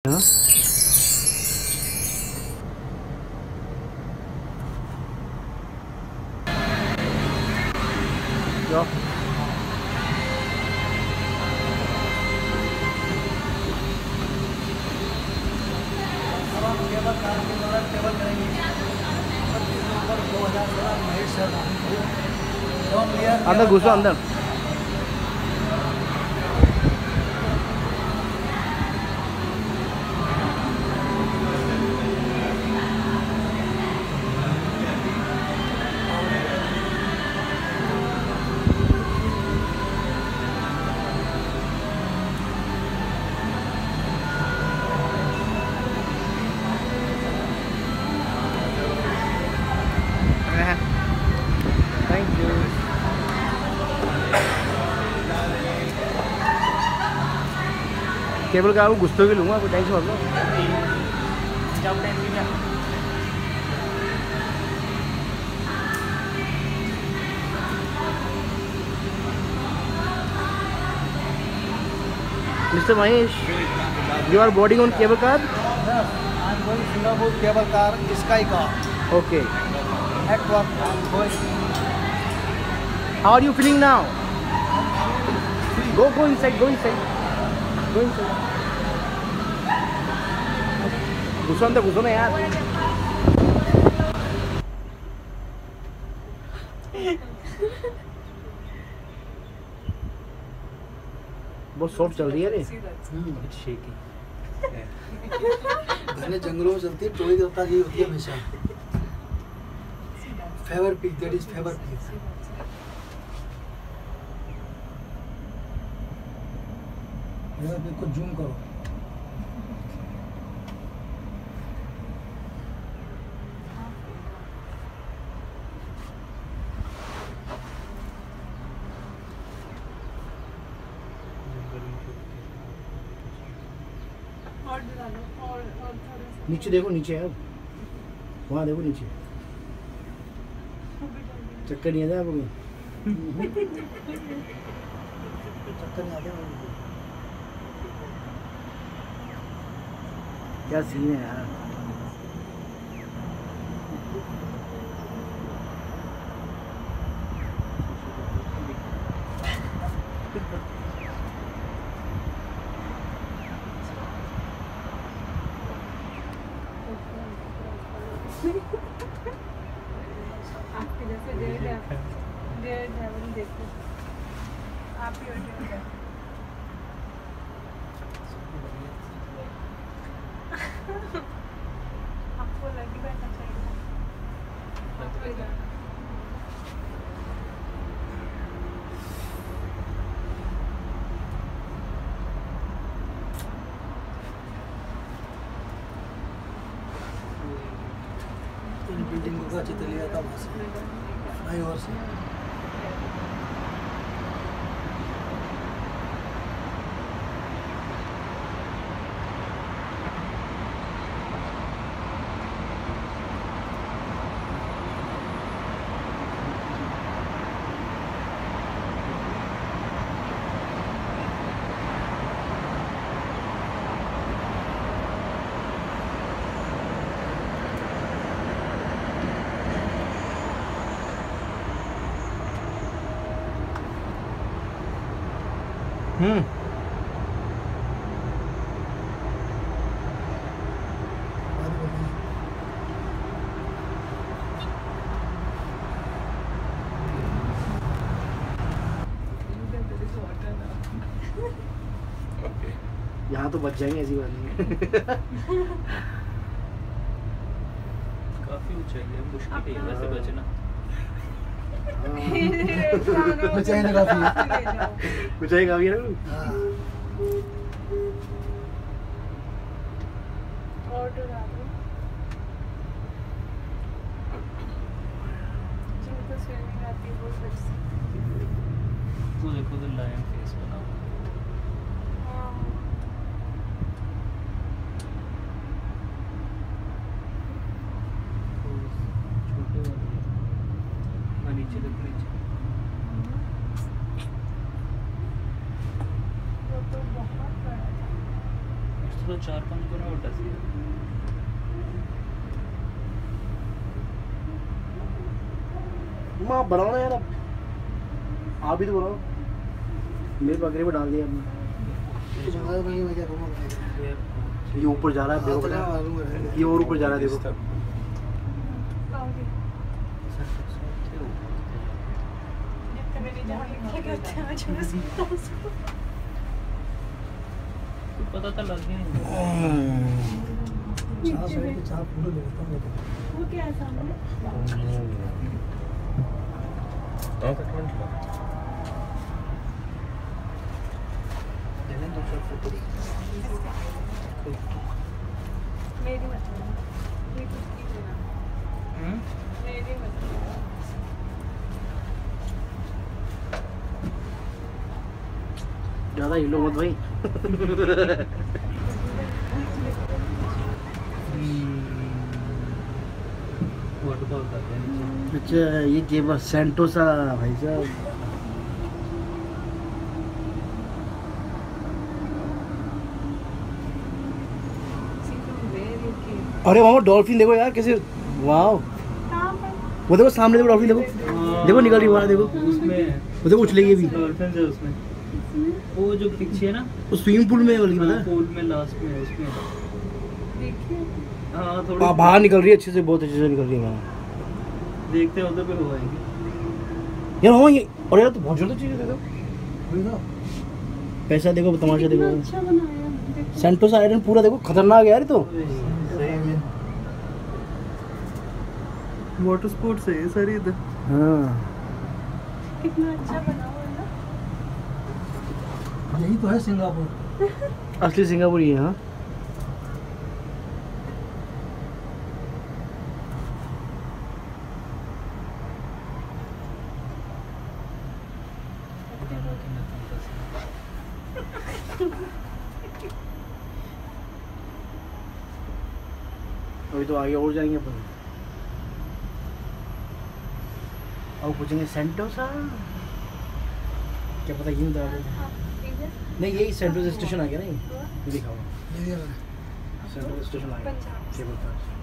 एवं लेयर अंदर घुसो अंदर। केबल कार को घुसते हुए लूँगा कोई टेंशन में mister Mahesh you are boarding on cable car Yes, I'm going Singapore cable car Sky car. Okay at work. I'm going. How are you feeling now go go inside go inside go inside घुसो ना यार बहुत soft चल रही है रे घने जंगलों में चलती है टोई की रफ्तार यही होती है हमेशा favour pick that is favour pick pick को जूम करो। नीचे देखो नीचे है। वहाँ देखो नीचे। चक्कर नहीं आता आपको? चक्कर नहीं आते क्या सीन है यार? आपके जैसे डेढ़ डेढ़ देखो आप ही बैठे आपको बैठना चाहिए इन का चित्र लिया था से? फ्लाई से। हम्म है। यहाँ तो बच जाएँगे ऐसी बात नहीं है। काफ़ी ऊंचाई है मुश्किल है वैसे बचना। हाँ। ना काफ़ी कुछ काफ़ी ना हाँ सकते वो देखो तो लायन फेस बना हुआ है। हाँ तो छोटे वाले हाँ नीचे देखो नीचे वो तो चार पाँच पूरा मोटा सी माँ बनाओ ना। यार अब आप ही तो बनाओ। मेरे बकरे में डाल दिया ये ऊपर जा रहा है देखो। ये और ऊपर जा रहा है देखो। पाओगे जितने मेरी जहाँ लिखा करते हैं आज मैं सुनता हूँ उसको। तो पता तो लग मेरी मत लेना। ये कुछ की लेना। मेरी मत ज़्यादा हिलो मत भाई हैं अच्छा ये केवल सेंटोसा भाई साहब. अरे मामा डॉल्फिन देखो यार कैसे वाह वो देखो सामने देखो डॉल्फिन देखो। देखो निकल रही है वहाँ देखो। उसमें। वो देखो उछलेगी अभी। डॉल्फिन है उसमें। वो जो पीछे है ना वो स्विमिंग पूल में है बल्कि पता पूल में लास्ट में है उसमें देखिए। हाँ थोड़ी हाँ, बाहर निकल रही है अच्छे से बहुत अच्छे से निकल रही है मामा देखते हैं उधर पे हो आएँगे। यार मामा ये और यार तो बहुत ज़ोर चीज़ देखो। वही पैसा देखो तमाशा देखो। अच्छा बनाया है। सेंटोसा आयरन पूरा देखो खतरनाक है यार ये तो। वाटर स्पोर्ट्स है। ये सारी इधर। हाँ। कितना अच्छा बना है ना यही तो है सिंगापुर। असली सिंगापुर ही है। हाँ अभी तो आगे और जाएँगे अपन। अब पूछेंगे सेंटोसा? क्या पता क्यों हाँ, इधर नहीं यही सेंट्रल स्टेशन आ गया नहीं ये ये दिखाओ सेंट्रल स्टेशन आ गया केबल पास